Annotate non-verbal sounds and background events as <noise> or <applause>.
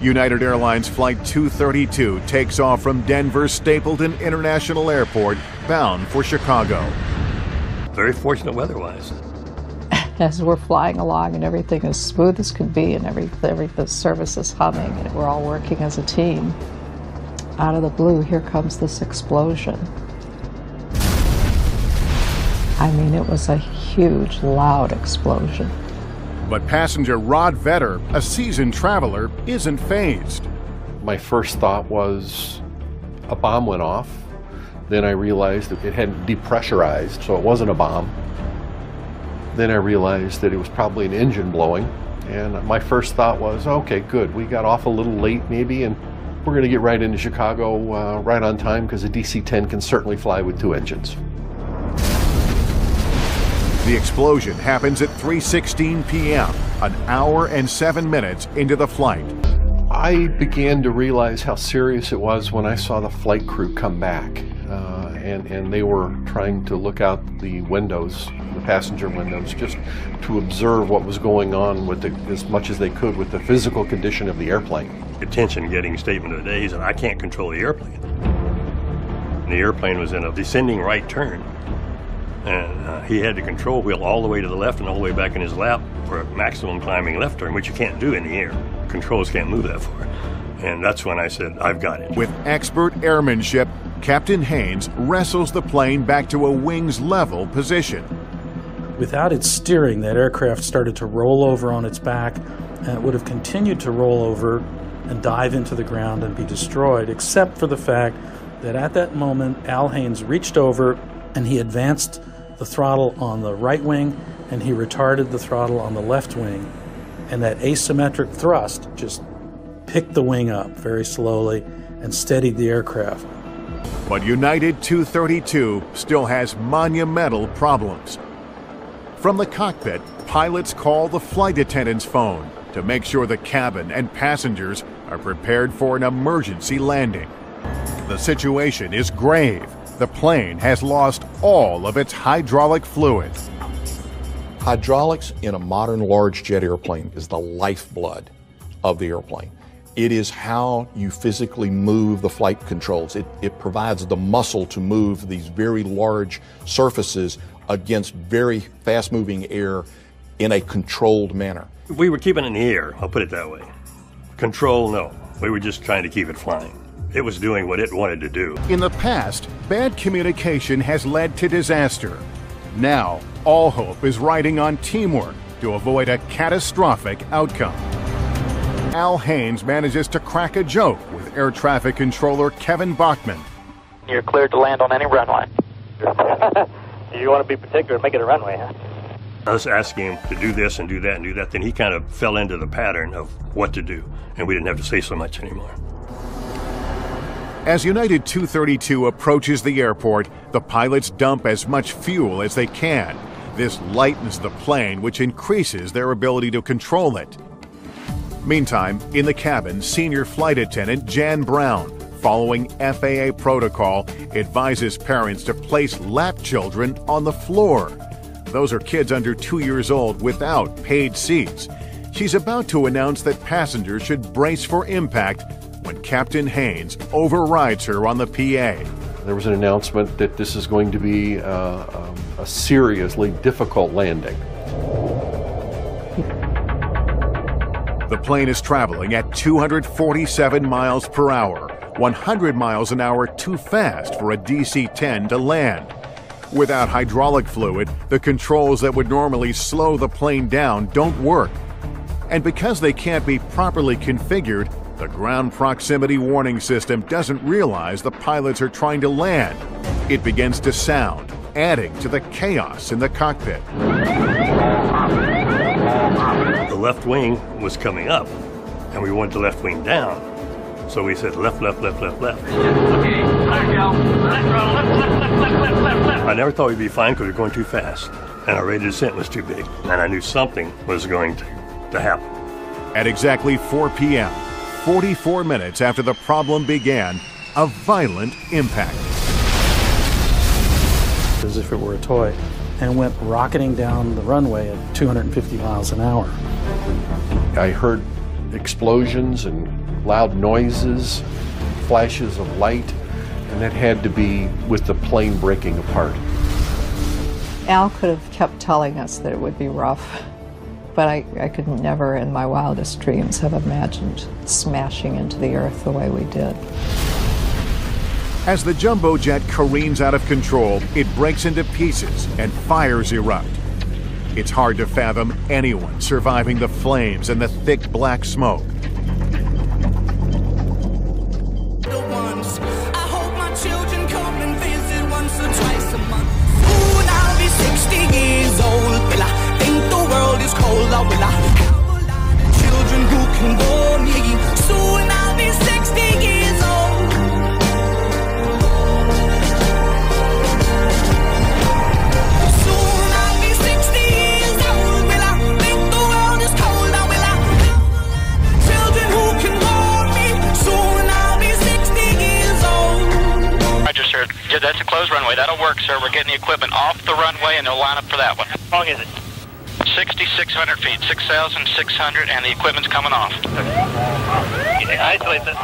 United Airlines Flight 232 takes off from Denver Stapleton International Airport, bound for Chicago. Very fortunate weather wise. <laughs> As we're flying along and everything is smooth as could be and every, every the service is humming and we're all working as a team, out of the blue, here comes this explosion. I mean, it was a huge, loud explosion. But passenger Rod Vetter, a seasoned traveler, isn't phased. My first thought was a bomb went off. Then I realized that it hadn't depressurized, so it wasn't a bomb. Then I realized that it was probably an engine blowing. And my first thought was, okay, good. We got off a little late, maybe, and we're going to get right into Chicago uh, right on time because a DC 10 can certainly fly with two engines. The explosion happens at 3:16 p.m., an hour and 7 minutes into the flight. I began to realize how serious it was when I saw the flight crew come back. Uh, and, and they were trying to look out the windows, the passenger windows, just to observe what was going on with the, as much as they could with the physical condition of the airplane. Attention getting statement of the day, he said, I can't control the airplane. And the airplane was in a descending right turn and uh, he had the control wheel all the way to the left and all the way back in his lap for a maximum climbing left turn, which you can't do in the air. Controls can't move that far. And that's when I said, I've got it. With expert airmanship, Captain Haynes wrestles the plane back to a wings level position. Without its steering, that aircraft started to roll over on its back, and it would have continued to roll over and dive into the ground and be destroyed, except for the fact that at that moment, Al Haynes reached over and he advanced the throttle on the right wing and he retarded the throttle on the left wing. And that asymmetric thrust just picked the wing up very slowly and steadied the aircraft. But United 232 still has monumental problems. From the cockpit, pilots call the flight attendant's phone to make sure the cabin and passengers are prepared for an emergency landing. The situation is grave the plane has lost all of its hydraulic fluid. Hydraulics in a modern large jet airplane is the lifeblood of the airplane. It is how you physically move the flight controls. It, it provides the muscle to move these very large surfaces against very fast moving air in a controlled manner. We were keeping it in the air, I'll put it that way. Control, no. We were just trying to keep it flying. It was doing what it wanted to do. In the past, bad communication has led to disaster. Now, all hope is riding on teamwork to avoid a catastrophic outcome. Al Haynes manages to crack a joke with air traffic controller Kevin Bachman. You're cleared to land on any runway. <laughs> you want to be particular and make it a runway, huh? Us asking him to do this and do that and do that, then he kind of fell into the pattern of what to do, and we didn't have to say so much anymore. As United 232 approaches the airport, the pilots dump as much fuel as they can. This lightens the plane, which increases their ability to control it. Meantime, in the cabin, senior flight attendant Jan Brown, following FAA protocol, advises parents to place lap children on the floor. Those are kids under two years old without paid seats. She's about to announce that passengers should brace for impact when Captain Haynes overrides her on the PA. There was an announcement that this is going to be uh, um, a seriously difficult landing. The plane is traveling at 247 miles per hour, 100 miles an hour too fast for a DC 10 to land. Without hydraulic fluid, the controls that would normally slow the plane down don't work. And because they can't be properly configured, the ground proximity warning system doesn't realize the pilots are trying to land. It begins to sound, adding to the chaos in the cockpit. The left wing was coming up, and we wanted the left wing down. So we said left, left, left, left, left. Okay, I never thought we'd be fine because we were going too fast, and our rate of descent was too big, and I knew something was going to, to happen. At exactly 4 p.m., 44 minutes after the problem began, a violent impact. As if it were a toy, and went rocketing down the runway at 250 miles an hour. I heard explosions and loud noises, flashes of light, and that had to be with the plane breaking apart. Al could have kept telling us that it would be rough, but I, I could never in my wildest dreams have imagined smashing into the earth the way we did. As the jumbo jet careens out of control, it breaks into pieces and fires erupt. It's hard to fathom anyone surviving the flames and the thick black smoke. Yeah, that's a closed runway. That'll work, sir. We're getting the equipment off the runway, and they'll line up for that one. How long is it? 6,600 feet, 6,600, and the equipment's coming off. Isolate this.